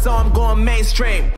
so I'm going mainstream.